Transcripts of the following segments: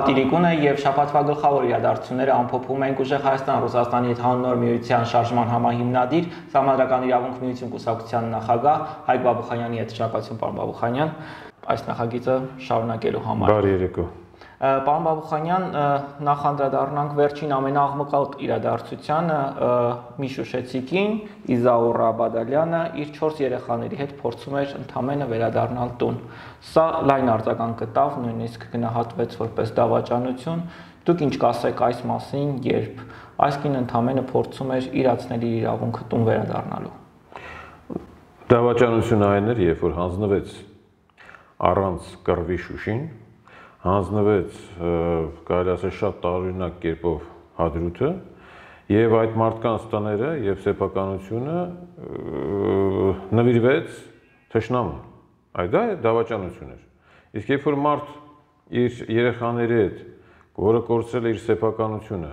Ուրփաթիրիկուն է եւ շաբաթվա գլխավոր իրադարձությունները ամփոփում ենք ուժեղ Հայաստան Ռուսաստանի հետ հաննոր միության շարժման համահիմնադիր Սահմանադրական իրավունք միություն կուսակցության նախագահ Հայկ Բաբուխանյանի հետ շապացություն պարոն Բաբուխանյան այս նախագիծը շարունակելու համար։ Բարի երեկո։ Պարոն Բաբուխանյան, նախ անդրադառնանք վերջին ամենաղմկալ իրադարձությանը Միշուշեցիկին, Իզաուր Աբադալյանը իր 4 երեխաների հետ փորձում էր ընդամենը վերադառնալ տուն։ Սա լայն արձագանք գտավ, նույնիսկ գնահատվեց որպես դավաճանություն։ Դուք ինչ կասեք այս մասին, երբ այս կին ընդամենը փորձում էր իրացնել իր իրավունքը տուն վերադառնալու։ Դավաճանությունը այն էր, երբ որ հանձնվեց առանց կռվի Շուշին, հանձնվեց կարելի ասել շատ տարօրինակ կերպով հադրութը եւ այդ մարդկանց տները եւ սեփականությունը նվիրվեց թշնամուն։ Այդ դա դավաճանություն էր։ Իսկ երբ որ մարդ իր երեխաների հետ, որը կորցրել է իր սեփականությունը,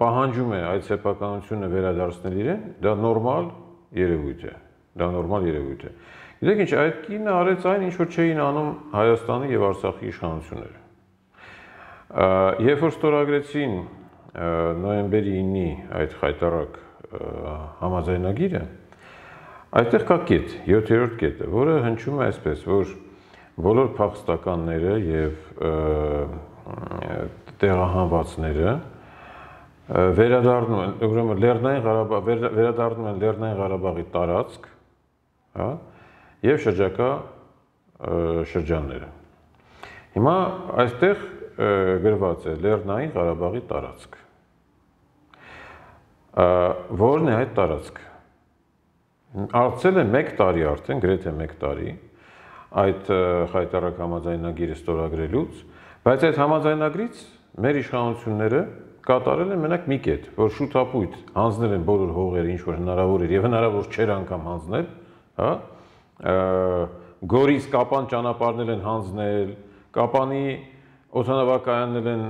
պահանջում է այդ սեփականությունը վերադարձնել իրեն, դա նորմալ երևույթ է։ Դա նորմալ երևույթ է։ Գիտեք ինչ, այդ կինը արեց այն, ինչ որ չէին անում Հայաստանի եւ Արցախի իշխանությունները։ Երբ որ ստորագրեցին նոյեմբերի 9-ի այդ խայտարակ համաձայնագիրը, այդտեղ կա կետ, 7-րդ կետը, որը հնչում է այսպես, որ բոլոր փախստականները եւ տեղահանվածները վերադառնում են, ուրեմն Լեռնային Ղարաբաղ վերադառնում են Լեռնային Ղարաբաղի տարածք, հա, եւ շրջակա շրջանները։ Հիմա այստեղ գրված է Լեռնային Ղարաբաղի տարածք։ Որն է այդ տարածքը։ Արցել է 1 տարի արդեն, գրեթե 1 տարի այդ խայտարակ համաձայնագիրը ստորագրելուց, բայց այդ համաձայնագրից մեր իշխանությունները կատարել են մենակ մի կետ, որ շուտապույտ հանձնել են բոլոր հողերը, ինչ որ հնարավոր էր եւ հնարավոր չէր անգամ հանձնել, հա, Գորիս Կապան ճանապարհներ են հանձնել, Կապանի օթանավակայաններ են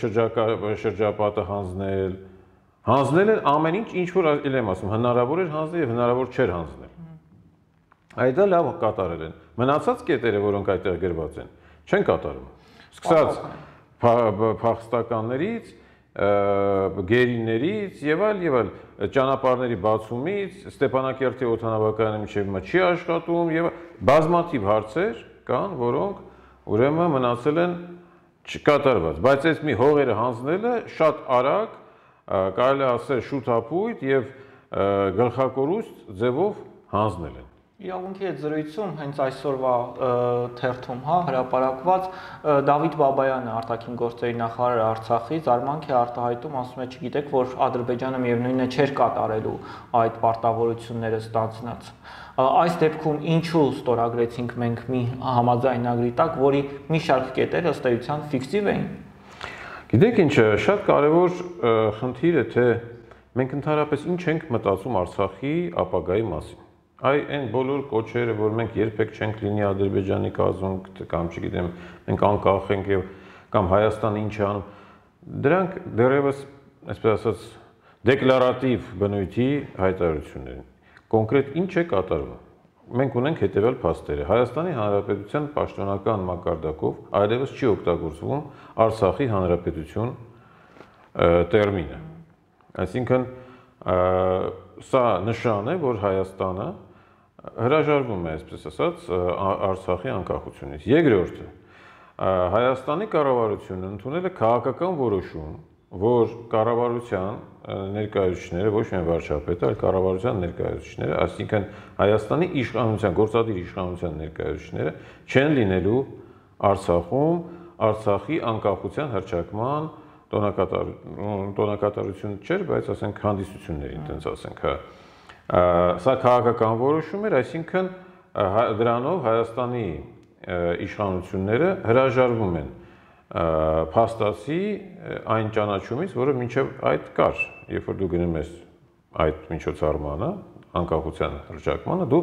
շրջակա շրջապատը հանձնել, հանձնել են ամեն ինչ, ինչ որ ել եմ ասում, հնարավոր էր հանձնել եւ հնարավոր չէր հանձնել։ Այդ դա լավ կատարել են։ Մնացած կետերը, որոնք այդտեղ գրված են, չեն կատարում։ Սկսած փախստականներից, գերիներից եւ այլ եւ այլ ճանապարհների բացումից Ստեփանակերտի օթանավակայանը միջև հիմա չի աշխատում եւ բազմաթիվ հարցեր կան, որոնք ուրեմն մնացել են չկատարված, բայց այս մի հողերը հանձնելը շատ արագ կարելի ասել շուտապույտ եւ գլխակորուստ ձևով հանձնել են Իրավունքի հետ զրույցում հենց այսօրվա թերթում, հա, հրապարակված Դավիթ Բաբայանը, արտաքին գործերի նախարար Արցախից, արմանք է արտահայտում, ասում է, չգիտեք, որ Ադրբեջանը միևնույնն է չէր կատարելու այդ պարտավորությունները ստանցնած։ Այս դեպքում ինչու ստորագրեցինք մենք մի համաձայնագրի տակ, որի մի շարք կետեր ըստ էության ֆիքսիվ էին։ Գիտեք ինչ, շատ կարևոր խնդիր է, թե մենք ընդհանրապես ինչ ենք մտածում Արցախի ապագայի մասին այ այն բոլոր կոչերը, որ մենք երբեք չենք լինի Ադրբեջանի կազմում կամ չգիտեմ, մենք անկախ ենք եւ կամ Հայաստանը ինչ է անում, դրանք դեռևս, այսպես ասած, դեկլարատիվ բնույթի հայտարարություններ են։ Կոնկրետ ինչ է կատարվում։ Մենք ունենք հետեւյալ փաստերը։ Հայաստանի Հանրապետության պաշտոնական մակարդակով այլևս չի օգտագործվում Արցախի Հանրապետություն տերմինը։ Այսինքն սա նշան է, որ Հայաստանը հրաժարվում է, այսպես ասած, Արցախի անկախությունից։ Երկրորդը Հայաստանի կառավարությունը ընդունել է քաղաքական որոշում, որ կառավարության ներկայացուցիչները, ոչ միայն վարչապետը, այլ կառավարության ներկայացուցիչները, այսինքն Հայաստանի իշխանության, գործադիր իշխանության ներկայացուցիչները չեն լինելու Արցախում Արցախի անկախության հրճակման տոնակատար տոնակատարություն չէր, բայց ասենք հանդիսություններին, տենց ասենք, հա Սա քաղաքական որոշում էր, այսինքն դրանով Հայաստանի իշխանությունները հրաժարվում են փաստացի այն ճանաչումից, որը մինչև այդ կար, երբ որ դու գնում ես այդ միջոցառմանը, անկախության հրճակմանը, դու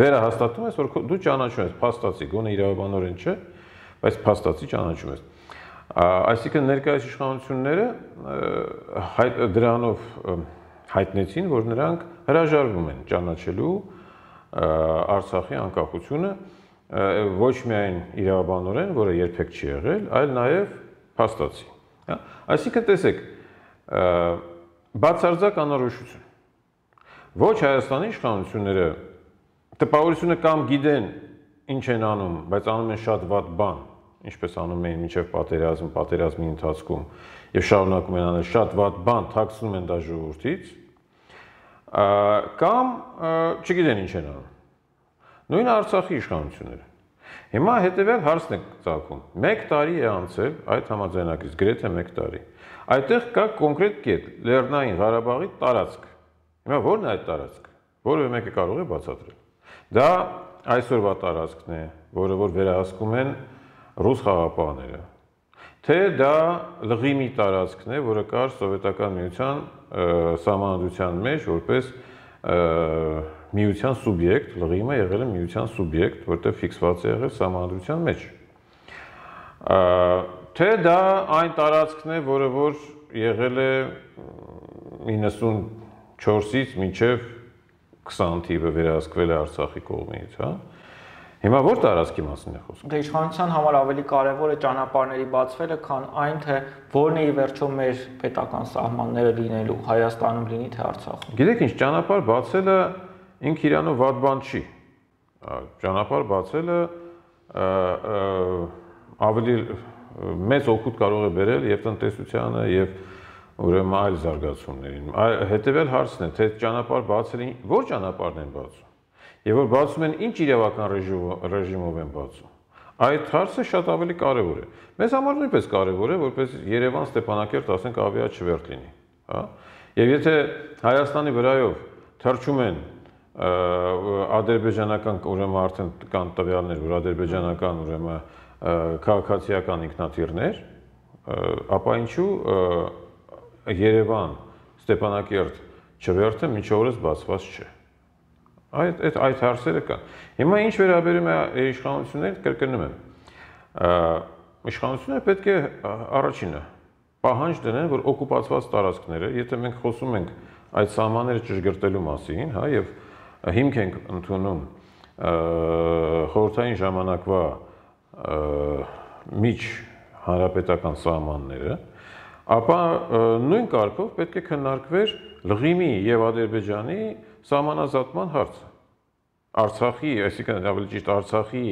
վերահաստատում ես, որ դու ճանաչում ես փաստացի, գոնե իրավաբանորեն չէ, բայց փաստացի ճանաչում ես։ Այսինքն ներկայիս իշխանությունները դրանով հայտնեցին, որ նրանք հրաժարվում են ճանաչելու Արցախի անկախությունը ոչ միայն իրավաբանորեն, որը երբեք չի եղել, այլ նաև փաստացի։ Հա? Այսինքն տեսեք, բացարձակ անորոշություն։ Ոչ Հայաստանի իշխանությունները տպավորությունը կամ գիտեն ինչ են անում, բայց անում են շատ վատ բան, ինչպես անում էին մինչև պատերազմ, պատերազմի ընթացքում եւ շարունակում են անել շատ վատ բան, թաքցնում են դա ժողովրդից, կամ չգիտեն ինչ են անում։ Նույն Արցախի իշխանությունները։ Հիմա հետեւյալ հարցն է ցակում։ 1 տարի է անցել այդ համաձայնագրից, գրեթե 1 տարի։ Այդտեղ կա կոնկրետ կետ՝ Լեռնային Ղարաբաղի տարածք։ Հիմա ո՞րն է այդ տարածքը։ Որևէ մեկը կարող է բացատրել։ Դա այսօրվա տարածքն է, որը որ վերահսկում են ռուս խաղապահները։ Թե դա լղիմի տարածքն է, որը կար սովետական միության սահմանադրության մեջ որպես միության սուբյեկտ, լղիմը եղել է միության սուբյեկտ, որտեղ ֆիքսված է եղել սահմանադրության մեջ։ Թե դա այն տարածքն է, որը որ եղել է 94-ից մինչև 20 թիվը վերահսկվել է Արցախի կողմից, հա։ Հիմա ո՞ր տարածքի մասին է խոսքը։ Դե իշխանության համար ավելի կարևոր է ճանապարհների բացվելը, քան այն, թե որն է ի վերջո մեր պետական սահմանները լինելու Հայաստանում լինի թե Արցախում։ Գիտեք ինչ, ճանապարհ բացելը ինք իրանով վատ բան չի։ Ճանապարհ բացելը ավելի մեծ օգուտ կարող է բերել եւ տնտեսությանը եւ ուրեմն այլ զարգացումներին։ Հետևյալ հարցն է, թե ճանապարհ բացել ո՞ր ճանապարհն են բացում։ Եվ որ բացում են ինչ իրավական ռեժիմով են բացում։ Այդ հարցը շատ ավելի կարևոր է։ Մեզ համար նույնպես կարևոր է, որպես Երևան Ստեփանակերտ, ասենք, ավիաչվերտ լինի, հա։ Եվ եթե Հայաստանի վրայով թրջում են ադրբեջանական ուրեմն արդեն կան տվյալներ, որ ադրբեջանական ուրեմն քաղաքացիական ինքնաթիռներ, ապա ինչու Երևան, Ստեփանակերտ չվերթը մինչ օրս բացված չէ։ Այդ այդ այդ հարցերը կան։ Հիմա ինչ վերաբերում է իշխանություններին, կրկնում եմ։ Իշխանությունները պետք է առաջինը պահանջ դնեն, որ օկուպացված տարածքները, եթե մենք խոսում ենք այդ սահմանները ճշգրտելու մասին, հա, եւ հիմք ենք ընդունում խորհրդային ժամանակվա միջ հանրապետական սահմանները, ապա նույն կարգով պետք է քննարկվեր Լղիմի եւ Ադրբեջանի սահմանազատման հարցը։ Արցախի, այսինքն ավելի ճիշտ Արցախի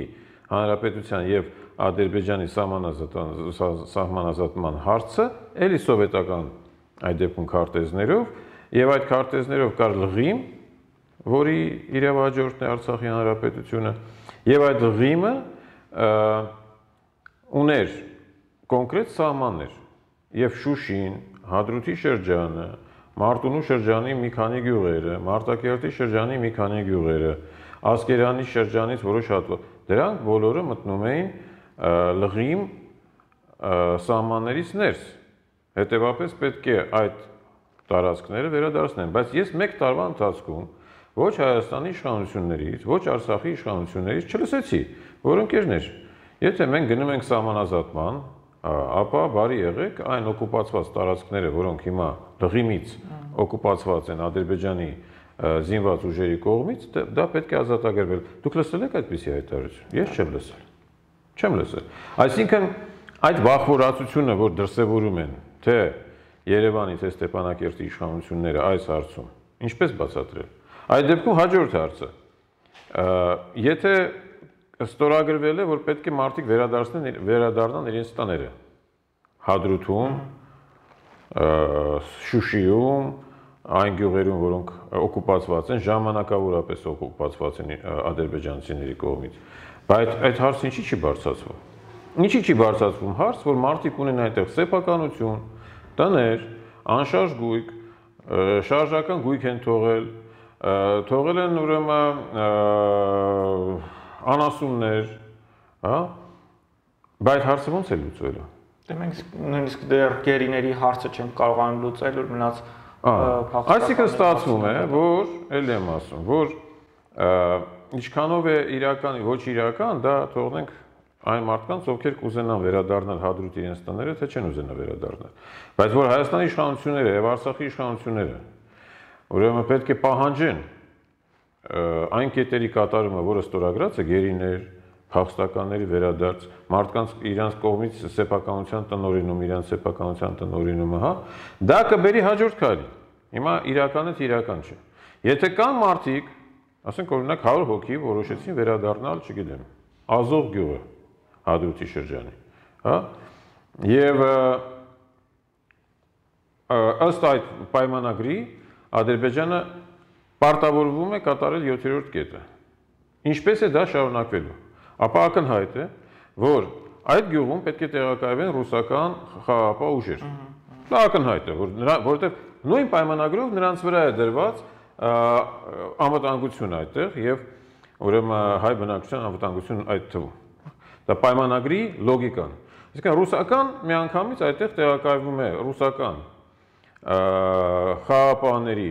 հանրապետության եւ Ադրբեջանի սահմանազատման սահմանազատման հարցը էլի սովետական այդ դեպքում քարտեզներով եւ այդ քարտեզներով կար Լղիմ, որի իրավաճորտն է Արցախի հանրապետությունը եւ այդ Լղիմը ուներ կոնկրետ սահմաններ եւ Շուշին, Հադրութի շրջանը, Մարտունու շրջանի մի քանի գյուղերը, Մարտակերտի շրջանի մի քանի գյուղերը, Ասկերանի շրջանից որոշ հատված, դրանք բոլորը մտնում էին լղիմ սահմաններից ներս։ Հետևաբար պետք է այդ տարածքները վերադարձնեն, բայց ես 1 տարվա ընթացքում ոչ Հայաստանի իշխանություններից, ոչ Արցախի իշխանություններից չլսեցի, որ ընկերներ, եթե մենք գնում ենք սահմանազատման, ապա բարի եղեք այն օկուպացված տարածքները, որոնք հիմա լղիմից օկուպացված են Ադրբեջանի զինված ուժերի կողմից, դա պետք է ազատագրվել։ Դուք լսել եք այդպիսի հայտարարություն։ Ես չեմ լսել։ Չեմ լսել։ Այսինքն այդ վախվորացությունը, որ դրսևորում են, թե Երևանի, թե Ստեփանակերտի իշխանությունները այս հարցում, ինչպես բացատրել։ Այդ դեպքում հաջորդ հարցը։ Եթե ստորագրվել է, որ պետք է մարդիկ վերադարձնեն վերադառնան իրենց տները։ Հադրութում, Շուշիում, այն գյուղերում, որոնք օկուպացված են, ժամանակավորապես օկուպացված են ադրբեջանցիների կողմից։ Բայց այդ հարցը ինչի չի բարձրացվում։ Ինչի չի բարձրացվում հարց, որ մարդիկ ունեն այնտեղ սեփականություն, տներ, անշարժ գույք, շարժական գույք են թողել, թողել են ուրեմն անասուններ, հա? Բայց հարցը ո՞նց է լուծվելու։ Դե մենք նույնիսկ դեռ գերիների հարցը չենք կարողանում լուծել, որ մնաց Այսինքն ստացվում է, որ ելի եմ ասում, որ ինչքանով է իրական, ոչ իրական, դա թողնենք այն մարդկանց, ովքեր կուզենան վերադառնալ հադրուտ իրենց տները, թե չեն ուզենա վերադառնալ։ Բայց որ Հայաստանի իշխանությունները եւ Արցախի իշխանությունները ուրեմն պետք է պահանջեն այն կետերի կատարումը, որը ստորագրած է գերիներ, փախստականների վերադարձ, մարդկանց իրանց կողմից սեփականության տնորինում, իրանց սեփականության տնորինումը, հա, դա կբերի հաջորդ քայլի։ Հիմա իրականը իրական չէ։ Եթե կան մարդիկ, ասենք օրինակ 100 հոգի որոշեցին վերադառնալ, չգիտեմ, Ազով գյուղը Հադրութի շրջանի, հա, եւ ըստ այդ պայմանագրի Ադրբեջանը պարտավորվում է կատարել 7-րդ կետը։ Ինչպես է դա շարունակվելու ապա ակնհայտ է, որ այդ գյուղում պետք է տեղակայվեն ռուսական խաղապահ ուժեր։ Դա ակնհայտ է, որ նրա որովհետև նույն պայմանագրով նրանց վրա է դրված անվտանգություն այդտեղ եւ ուրեմն հայ բնակչության անվտանգություն այդ թվում։ Դա պայմանագրի լոգիկան։ Իսկ ռուսական միանգամից այդտեղ տեղակայվում է ռուսական խաղապահների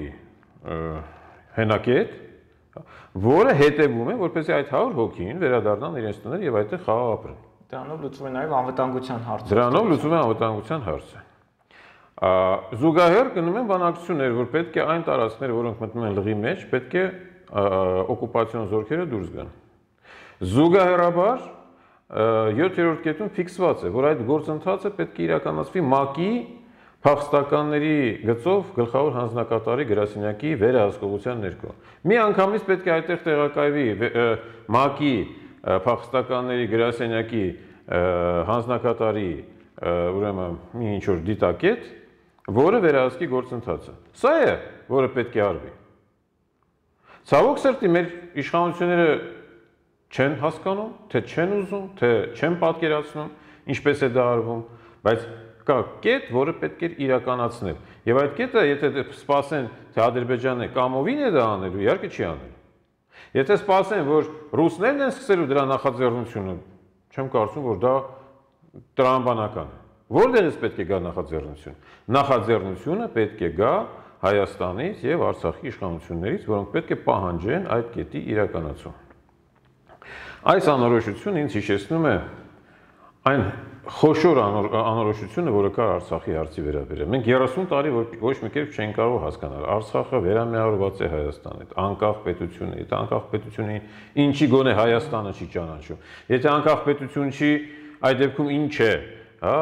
հենակետ, որը հետևում է, որպեսզի այդ 100 հոգին վերադառնան իրենց տներ եւ այդտեղ խաղաղ ապրեն։ Դրանով լուծվում է նաեւ անվտանգության հարցը։ Դրանով լուծվում է անվտանգության հարցը։ Զուգահեռ գնում են բանակցություններ, որ պետք է այն տարածքները, որոնք մտնում են լղի մեջ, պետք է օկուպացիոն զորքերը դուրս գան։ Զուգահեռաբար 7-րդ կետում ֆիքսված է, որ այդ գործընթացը պետք է իրականացվի ՄԱԿ-ի փախստականների գծով գլխավոր հանձնակատարի գրասենյակի վերահսկողության ներքո։ Մի անգամից պետք է այդտեղ տեղակայվի ՄԱԿ-ի փախստականների գրասենյակի հանձնակատարի ուրեմն մի ինչ որ դիտակետ, որը վերահսկի գործընթացը։ Սա է, որը պետք է արվի։ Ցավոք սրտի մեր իշխանությունները չեն հասկանում, թե չեն ուզում, թե չեն պատկերացնում, ինչպես է դա արվում, բայց կա կետ, որը պետք է իրականացնել։ Եվ այդ կետը, եթե սպասեն, թե Ադրբեջանը կամովին է դա անելու, իհարկե չի անելու։ Եթե սպասեն, որ ռուսներն են սկսելու դրա նախաձեռնությունը, չեմ կարծում, որ դա տրամբանական է։ Որտեղից պետք է գա նախաձեռնություն։ Նախաձեռնությունը պետք է գա Հայաստանից եւ Արցախի իշխանություններից, որոնք պետք է պահանջեն այդ կետի իրականացում։ Այս անորոշությունը ինձ հիշեցնում է այն խոշոր անորոշությունը, որը կար Արցախի հարցի վերաբերյալ։ Մենք 30 տարի ոչ մի կերպ չենք կարող հասկանալ. Արցախը վերամիավորված է Հայաստանի հետ, անկախ պետություն է, դա անկախ պետությունի ինչի գոնե Հայաստանը չի ճանաչում։ Եթե անկախ պետություն չի, այդ դեպքում ինչ է, հա,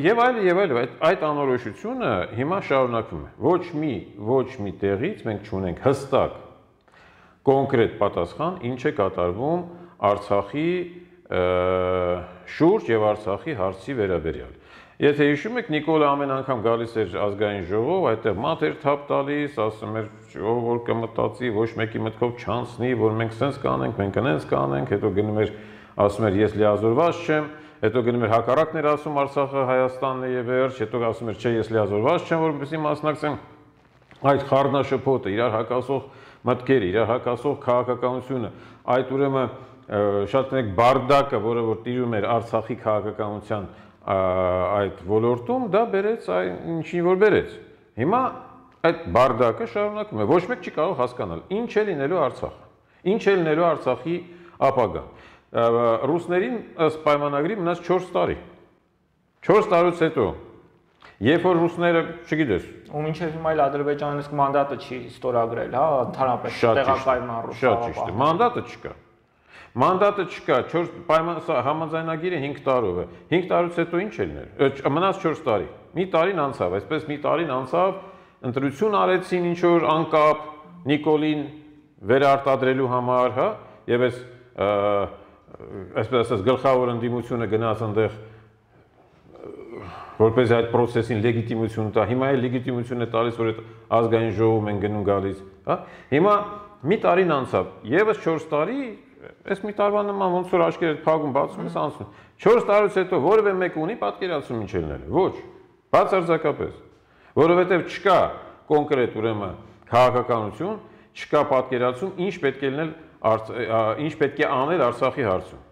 եւ այլ եւ այլ այդ այդ անորոշությունը հիմա շարունակվում է։ Ոչ մի ոչ մի տեղից մենք չունենք հստակ կոնկրետ պատասխան ինչ է կատարվում Արցախի շուրջ եւ Արցախի հարցի վերաբերյալ։ Եթե հիշում եք, Նիկոլը ամեն անգամ գալիս էր ազգային ժողով, այդտեղ մատ էր թափ տալիս, ասում էր, ով որ կմտածի, ոչ մեկի մտքով չանցնի, որ մենք սենց կանենք, մենք այնց կանենք, հետո գնում էր, ասում էր, ես լիազորված չեմ, հետո գնում էր հակառակն էր ասում Արցախը Հայաստանն է եւ վերջ, հետո ասում էր, չէ, ես լիազորված չեմ, որպեսզի մասնակցեմ այդ խառնաշփոթը, իրար հակասող մտքերը, իրար հակասող քաղաքականությունը, այդ ուրեմն շատ մեկ բարդակը, որը որ տիրում էր Արցախի քաղաքականության այդ ոլորտում, դա բերեց այն ինչին որ բերեց։ Հիմա այդ բարդակը շարունակում է։ Ոչ մեկ չի կարող հասկանալ, ինչ է լինելու Արցախը։ Ինչ է լինելու Արցախի ապագան։ Ռուսներին ըստ պայմանագրի մնաց 4 տարի։ 4 տարուց հետո Երբ որ ռուսները, չգիտես, ու մինչև հիմա էլ Ադրբեջանը իսկ մանդատը չի ստորագրել, հա, ընդհանրապես տեղակայման ռուս։ Շատ ճիշտ է, մանդատը չկա։ Մանդատը չկա, 4 պայման համաձայնագիրը 5 տարով է։ 5 տարուց հետո ինչ է լինել։ Մնաց 4 տարի։ Մի տարին անցավ, այսպես մի տարին անցավ, ընտրություն արեցին ինչ որ անկապ Նիկոլին վերարտադրելու համար, հա, եւ այս այսպես ասած գլխավոր ընդդիմությունը գնաց այնտեղ որպես այդ process-ին լեգիտիմություն տա։ Հիմա է տալիս, որ այդ ազգային ժողովում են գնում գալիս, հա։ Հիմա մի տարին անցավ, եւս 4 տարի Այս մի տարվա նման ոնց որ աչքերդ փակում բացում ես անցնում։ 4 տարուց հետո որևէ մեկ ունի պատկերացում ինչ ելնել։ Ոչ։ Բացարձակապես։ Որովհետև չկա կոնկրետ ուրեմն քաղաքականություն, չկա պատկերացում ինչ պետք է լինել ինչ պետք է անել Արցախի հարցում։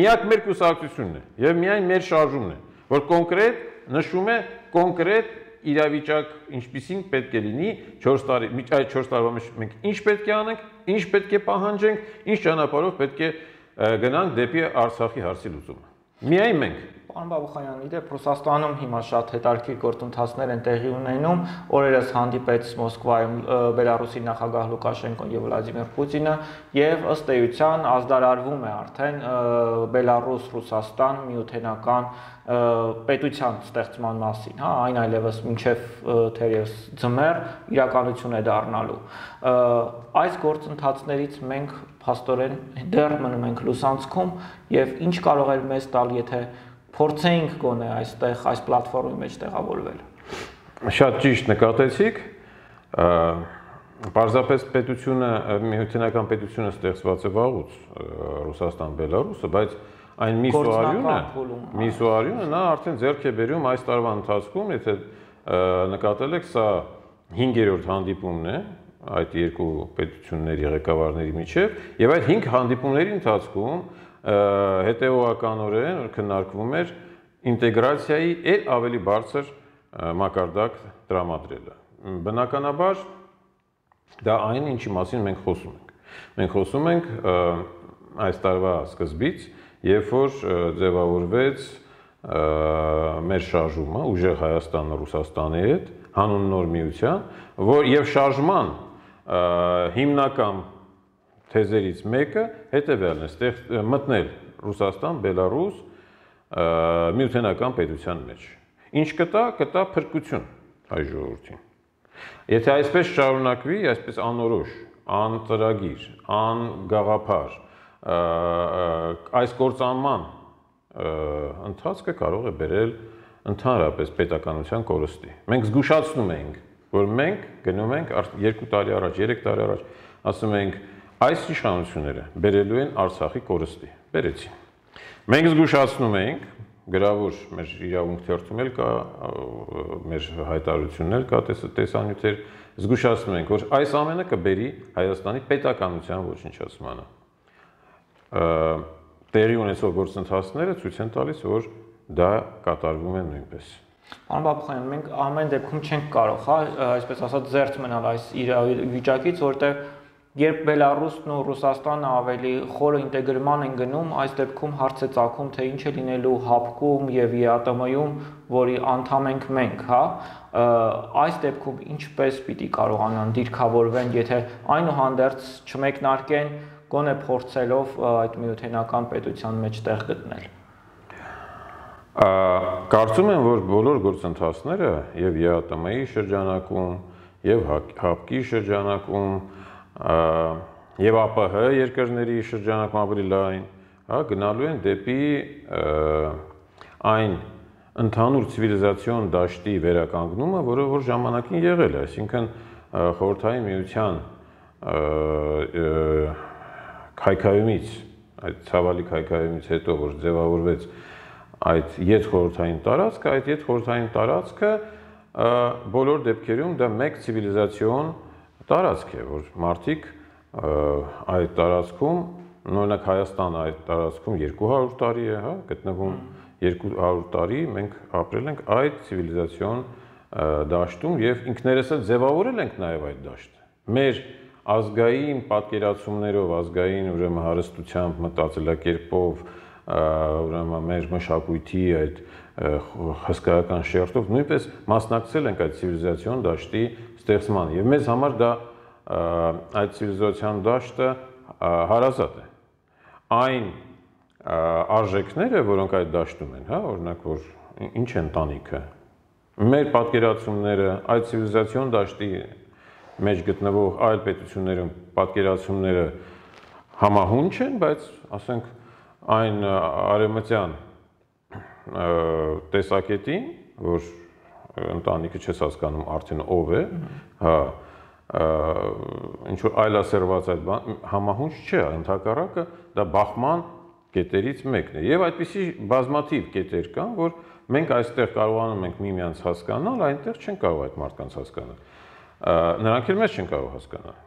Միակ մեր կուսակցությունն է եւ միայն մեր շարժումն է, որ կոնկրետ նշում է կոնկրետ իրավիճակ ինչպիսին պետք է լինի 4 տարի այդ 4 տարվա մեջ մենք ինչ պետք է անենք, ինչ պետք է պահանջենք, ինչ ճանապարհով պետք է գնանք դեպի Արցախի հարցի լուծումը։ Միայն մենք, Պարոն Բաբուխանյան, իդեպ Ռուսաստանում հիմա շատ հետաքրքիր գործընթացներ են տեղի ունենում։ Օրերս հանդիպեց Մոսկվայում Բելարուսի նախագահ Լուկաշենկոն եւ Վլադիմիր Պուտինը եւ ըստ էության ազդարարվում է արդեն Բելարուս-Ռուսաստան միութենական պետության ստեղծման մասին, հա, այն այլևս մինչև թերևս ձմեռ իրականություն է դառնալու։ Այս գործընթացներից մենք փաստորեն դեռ մնում ենք լուսանցքում եւ ինչ կարող է մեզ տալ, եթե փորձեինք գոնե այստեղ այս պլատֆորմի մեջ տեղավորվել։ Շատ ճիշտ նկատեցիք։ Պարզապես պետությունը, միութենական պետությունը ստեղծված է վաղուց Ռուսաստան-Բելարուսը, բայց այն միսուարյունը, միսուարյունը նա արդեն ձեռք է բերում այս տարվա ընթացքում, եթե նկատել եք, սա 5-րդ հանդիպումն է այդ երկու պետությունների ղեկավարների միջև եւ այդ 5 հանդիպումների ընթացքում հետեւողականորեն քննարկվում էր ինտեգրացիայի ել ավելի բարձր մակարդակ տրամադրելը։ Բնականաբար դա այն ինչի մասին մենք խոսում ենք։ Մենք խոսում ենք այս տարվա սկզբից, երբ որ ձևավորվեց մեր շարժումը ուժեղ Հայաստանը Ռուսաստանի հետ հանուն նոր միության, որ եւ շարժման հիմնական թեզերից մեկը հետևյալն է, ստեղ մտնել Ռուսաստան, Բելարուս միութենական պետության մեջ։ Ինչ կտա, կտա փրկություն հայ ժողովրդին։ Եթե այսպես շարունակվի, այսպես անորոշ, անծրագիր, անգաղափար, այս կործանման ընթացքը կարող է բերել ընդհանրապես պետականության կորստի։ Մենք զգուշացնում ենք, որ մենք գնում ենք 2 տարի առաջ, 3 տարի առաջ, ասում ենք այս իշխանությունները բերելու են Արցախի կորստի։ Բերեցին։ Մենք զգուշացնում ենք, գրավոր մեր իրավունք թերթում էլ կա, մեր հայտարարություններ կա տեսանյութեր, զգուշացնում ենք, որ այս ամենը կբերի Հայաստանի պետականության ոչնչացմանը։ Տեղի ունեցող գործընթացները ցույց են տալիս, որ դա կատարվում է նույնպես։ Պարոն Բաբխանյան, մենք ամեն դեպքում չենք կարող, հա, այսպես ասած, զերծ մնալ այս իրավիճակից, որտեղ Երբ Բելարուսն ու Ռուսաստանը ավելի խորը ինտեգրման են գնում, այս դեպքում հարց է ցակում, թե ինչ է լինելու ՀԱՊԿ-ում եւ ԵԱՏՄ-ում, որի անդամ ենք մենք, հա, այս դեպքում ինչպես պիտի կարողանան դիրքավորվեն, եթե այնուհանդերձ չմեկնարկեն գոնե փորձելով այդ միութենական պետության մեջ տեղ գտնել։ Կարծում եմ, որ բոլոր գործընթացները եւ ԵԱՏՄ-ի շրջանակում եւ ՀԱՊԿ-ի շրջանակում եւ ԱՊՀ երկրների շրջանակում ավելի լայն, հա, գնալու են դեպի այն ընդհանուր ցիվիլիզացիոն դաշտի վերականգնումը, որը որ ժամանակին եղել է, այսինքն խորհրդային միության քայքայումից, այդ ցավալի քայքայումից հետո, որ ձևավորվեց այդ յետ խորհրդային տարածքը, այդ յետ խորհրդային տարածքը բոլոր դեպքերում դա մեկ ցիվիլիզացիոն տարածք է, որ մարդիկ այդ տարածքում, նույնակ Հայաստանը այդ տարածքում 200 տարի է, հա, գտնվում 200 տարի մենք ապրել ենք այդ ցիվիլիզացիոն դաշտում եւ ինքներս էլ ձևավորել ենք նաեւ այդ դաշտը։ Մեր ազգային պատկերացումներով, ազգային ուրեմն հարստությամբ, մտածելակերպով, ուրեմն մեր մշակույթի այդ հսկայական շերտով նույնպես մասնակցել ենք այդ ցիվիլիզացիոն դաշտի ստեղծման եւ մեզ համար դա այդ ցիվիլիզացիոն դաշտը հարազատ է այն արժեքները որոնք այդ դաշտում են հա օրինակ որ ինչ են տանիքը մեր պատկերացումները այդ ցիվիլիզացիոն դաշտի մեջ գտնվող այլ պետություններում պատկերացումները համահունչ են բայց ասենք այն արեմտյան տեսակետին որ ընտանիքը չես հասկանում արդեն ով է, հա, ինչ որ այլասերված այդ բան համահունչ չէ, ընդհակառակը դա բախման կետերից մեկն է։ Եվ այդպիսի բազմաթիվ կետեր կան, որ մենք այստեղ կարողանում ենք միմյանց հասկանալ, այնտեղ չեն կարող այդ մարդկանց հասկանալ։ Նրանք էլ մեզ չեն կարող հասկանալ։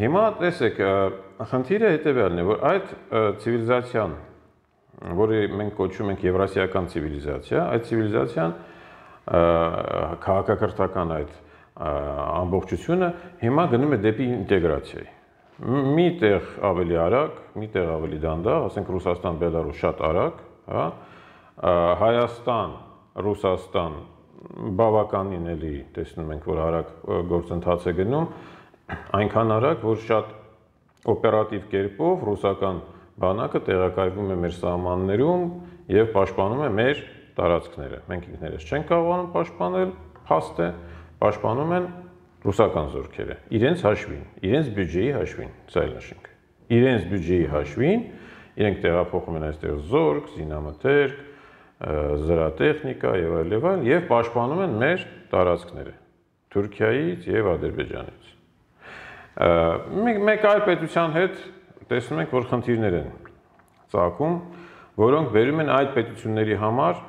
Հիմա տեսեք, խնդիրը հետեւյալն է, որ այդ ցիվիլիզացիան, որը մենք կոչում ենք եվրասիական ցիվիլիզացիա, այդ ցիվիլիզացիան քաղաքակրթական այդ ամբողջությունը հիմա գնում է դեպի ինտեգրացիայի։ Միտեղ ավելի արագ, միտեղ ավելի դանդաղ, ասենք Ռուսաստան, Բելարուս շատ արագ, հա, Հայաստան, Ռուսաստան բավականին էլի տեսնում ենք, որ արագ գործընթաց է գնում, այնքան արագ, որ շատ օպերատիվ կերպով ռուսական բանակը տեղակայվում է մեր սահմաններում եւ պաշտպանում է մեր տարածքները։ Մենք ինքներս չենք կարողանում պաշտպանել, փաստ է, պաշտպանում են ռուսական զորքերը իրենց հաշվին, իրենց բյուջեի հաշվին, սա էլ նշենք։ Իրենց բյուջեի հաշվին իրենք տեղափոխում են այստեղ զորք, զինամթերք, զրատեխնիկա եւ այլ եւ այլ եւ պաշտպանում են մեր տարածքները Թուրքիայից եւ Ադրբեջանից։ Մեկ այլ պետության հետ տեսնում ենք, որ խնդիրներ են ծագում, որոնք բերում են այդ պետությունների համար,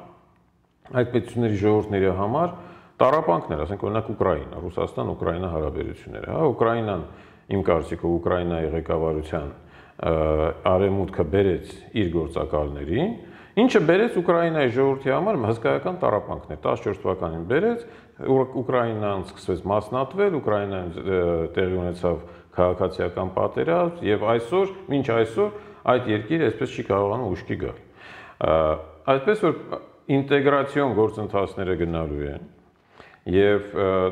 այդ պետությունների ժողովուրդների համար տարապանքներ, ասենք օրինակ Ուկրաինա, Ռուսաստան-Ուկրաինա հարաբերությունները, հա, Ուկրաինան իմ կարծիքով Ուկրաինայի ղեկավարության արեմուտքը բերեց իր գործակալներին, Ինչը բերեց Ուկրաինայի ժողովրդի համար հսկայական տարապանքներ։ 14 թվականին բերեց, Ուկրաինան սկսվեց մասնատվել, Ուկրաինայում տեղի ունեցավ քաղաքացիական պատերազմ եւ այսօր, մինչ այսօր այդ երկիրը այսպես չի կարողանում ուշքի գալ։ Այսպես որ ինտեգրացիոն գործընթացները գնալու են եւ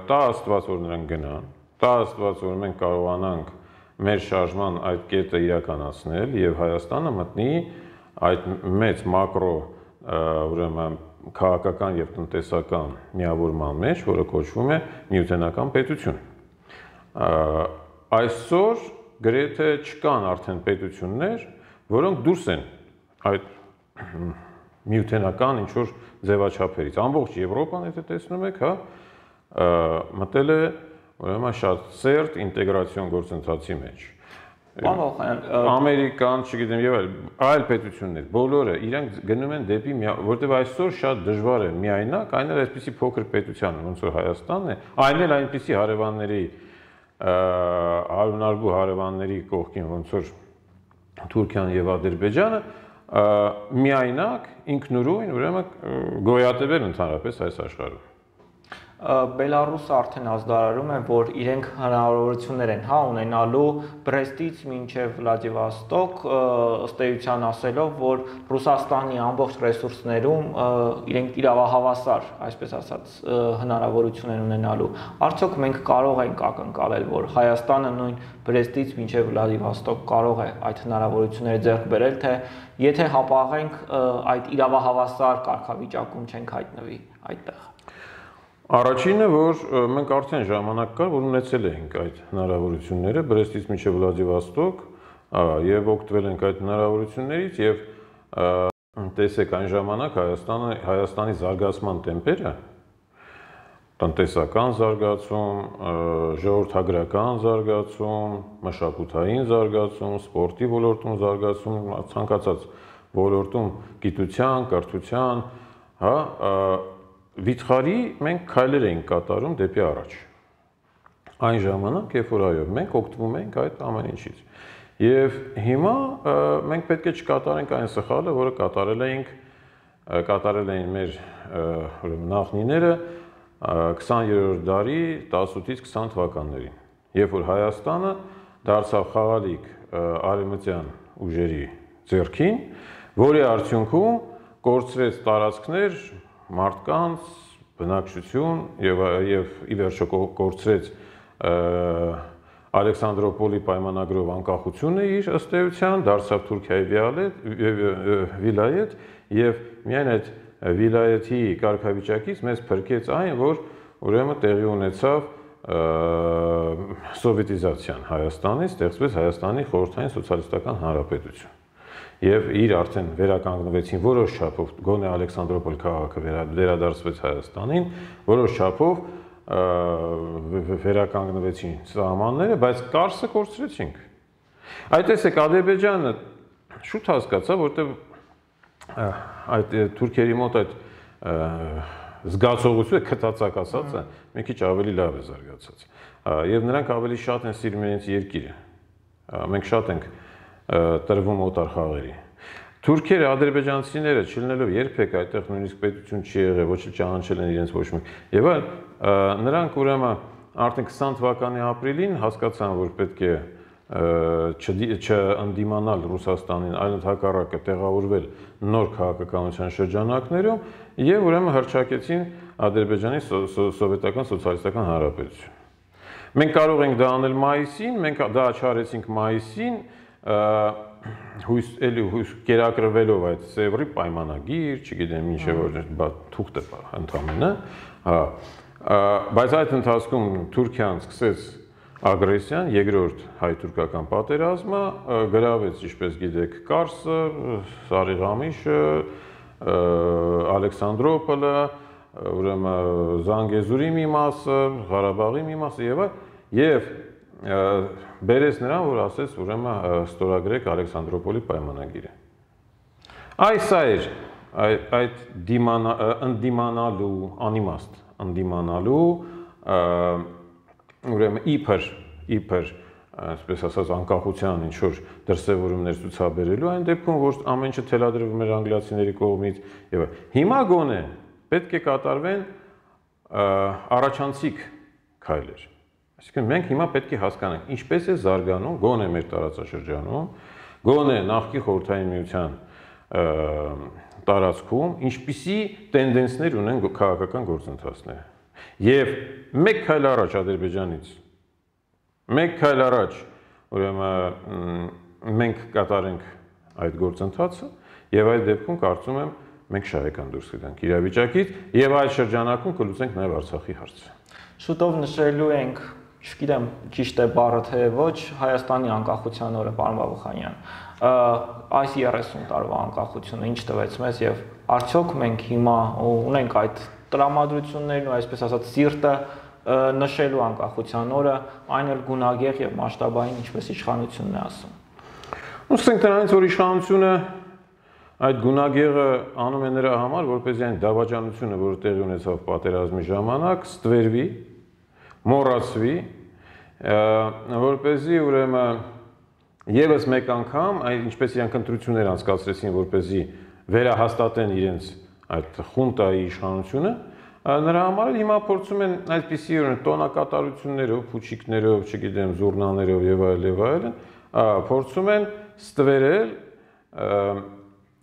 տա Աստված որ նրանք գնան, տա Աստված որ մենք կարողանանք մեր շարժման այդ կետը իրականացնել եւ Հայաստանը մտնի այդ մեծ մակրո ուրեմն քաղաքական եւ տնտեսական միավորման մեջ, որը կոչվում է միութենական պետություն։ Այսօր գրեթե չկան արդեն պետություններ, որոնք դուրս են այդ միութենական ինչ որ ձևաչափերից։ Ամբողջ Եվրոպան, եթե տեսնում եք, հա, մտել է ուրեմն շատ ծերտ ինտեգրացիոն գործընթացի մեջ։ Ամերիկան, չգիտեմ, եւ այլ այլ պետություններ, բոլորը իրանք գնում են դեպի, որտեղ այսօր շատ դժվար է միայնակ, այն էլ այսպիսի փոքր պետության, ոնց որ Հայաստանն է, այն էլ այնպիսի հարևանների արունարգու հարևանների կողքին, ոնց որ Թուրքիան եւ Ադրբեջանը, միայնակ ինքնուրույն ուրեմն գոյատևել ընդհանրապես այս աշխարհում։ Բելարուսը արդեն ազդարարում է, որ իրենք հնարավորություններ են հա ունենալու Բրեստից մինչև Վլադիվոստոկ, ըստ էության ասելով, որ Ռուսաստանի ամբողջ ռեսուրսներում իրենք իրավահավասար, այսպես ասած, հնարավորություն են ունենալու։ Արդյոք մենք կարող ենք ակնկալել, որ Հայաստանը նույն Բրեստից մինչև Վլադիվոստոկ կարող է այդ հնարավորությունները ձեռք բերել, թե եթե հապաղենք այդ իրավահավասար կարգավիճակում չենք հայտնվի այդտեղ։ Առաջինը, որ մենք արդեն ժամանակ կար, որ ունեցել ենք այդ հնարավորությունները Բրեստից մինչև Վլադիվոստոկ եւ օգտվել ենք այդ հնարավորություններից եւ տեսեք այն ժամանակ Հայաստանը Հայաստանի զարգացման տեմպերը տնտեսական զարգացում, ժողովրդագրական զարգացում, մշակութային զարգացում, սպորտի ոլորտում զարգացում, ցանկացած ոլորտում գիտության, կրթության, հա, վիթխարի մենք քայլեր էինք կատարում դեպի առաջ։ Այն ժամանակ, երբ որ այո, մենք օգտվում ենք այդ ամեն ինչից։ Եվ հիմա մենք պետք է չկատարենք այն սխալը, որը կատարել էինք կատարել էին մեր ուրեմն նախնիները 20-րդ դարի 18-ից 20 թվականներին, երբ որ Հայաստանը դարձավ խաղալիք արևմտյան ուժերի ձեռքին, որի արդյունքում կորցրեց տարածքներ մարդկանց բնակչություն եւ եւ ի վերջո կորցրեց Ալեքսանդրոպոլի պայմանագրով անկախությունը իր ըստ էության դարձավ Թուրքիայի վիլայետ եւ միայն այդ վիլայեթի կարգավիճակից մեզ փրկեց այն, որ ուրեմն տեղի ունեցավ սովետիզացիան Հայաստանի, ստեղծվեց Հայաստանի խորհրդային սոցիալիստական հանրապետություն եւ իր արդեն վերականգնվեցին որոշ չափով գոնե Ալեքսանդրոպոլ քաղաքը վերադարձվեց Հայաստանին, որոշ չափով վերականգնվեցին սահմանները, բայց Կարսը կորցրեցինք։ Այդ էսեք Ադրբեջանը շուտ հասկացա, որտեղ այդ թուրքերի մոտ այդ զգացողությունը քթածակ ասած է, մի քիչ ավելի լավ է զարգացած։ Եվ նրանք ավելի շատ են սիրում իրենց երկիրը։ Մենք շատ ենք տրվում օտար խաղերի։ Թուրքերը, ադրբեջանցիները չլինելով երբեք այդտեղ նույնիսկ պետություն չի եղել, ոչ էլ ճանաչել են իրենց ոչ մեկ։ Եվ այլ նրանք ուրեմն արդեն 20 թվականի ապրիլին հասկացան, որ պետք է չընդդիմանալ Ռուսաստանին, այլ ընդհակառակը տեղավորվել նոր քաղաքականության շրջանակներում եւ ուրեմն հրճակեցին Ադրբեջանի սովետական սոցիալիստական հանրապետություն։ Մենք կարող ենք դա անել մայիսին, մենք դա չարեցինք մայիսին, հույս էլի հույս կերակրվելով այդ Սևրի պայմանագիր, չգիտեմ ինչ է որ թուղթ է ընդամենը, հա, բայց այդ ընթացքում Թուրքիան սկսեց ագրեսիան, երկրորդ հայ-թուրքական պատերազմը, գրավեց, ինչպես գիտեք, Կարսը, Սարիղամիշը, Ալեքսանդրոպոլը, ուրեմն Զանգեզուրի մի մասը, Ղարաբաղի մի մասը եւ եւ բերեց նրան, որ ասեց, ուրեմն ստորագրեք Ալեքսանդրոպոլի պայմանագիրը։ Այս էր այդ դիմանա ընդդիմանալու անիմաստ ընդդիմանալու ուրեմն իբր իբր այսպես ասած անկախության ինչ որ դրսևորումներ ցուցաբերելու այն դեպքում որ ամեն ինչը թելադրվում էր անգլիացիների կողմից եւ հիմա գոնե պետք է կատարվեն առաջանցիկ քայլեր այսինքն մենք հիմա պետք է հասկանանք ինչպես է զարգանում գոնե մեր տարածաշրջանում գոնե նախկին խորհրդային միության տարածքում ինչպիսի տենդենսներ ունեն քաղաքական գործընթացները Եվ մեկ քայլ առաջ Ադրբեջանից մեկ քայլ առաջ ուրեմն մենք կատարենք այդ գործընթացը եւ այդ դեպքում կարծում եմ մենք շահեկան դուրս գտանք իրավիճակից եւ այդ շրջանակում կլուծենք նաեւ Արցախի հարցը։ Շուտով նշելու ենք, չգիտեմ, ճիշտ է բառը թե ոչ, Հայաստանի անկախության օրը, պարոն Բաբուխանյան։ Այս 30 տարվա անկախությունը ինչ տվեց մեզ եւ արդյոք մենք հիմա ունենք այդ տրամադրություններն ու այսպես ասած սիրտը նշելու անկախության օրը, այն էլ գունագեղ եւ մասշտաբային, ինչպես իշխանությունն է ասում։ Ուսենք դրանից որ իշխանությունը այդ գունագեղը անում է նրա համար, որպեսզի այն դավաճանությունը, որը տեղի ունեցավ պատերազմի ժամանակ, ստվերվի, մոռացվի, որպեսզի ուրեմն եւս մեկ անգամ, այն ինչպես իրանք ընտրություններ անցկացրեցին, որպեսզի վերահաստատեն իրենց այդ խունտայի իշխանությունը, նրա համար հիմա փորձում են այսպիսի օրեն տոնակատարություններով, փուչիկներով, չգիտեմ, զուրնաներով եւ այլ եւ այլն, փորձում են ստվերել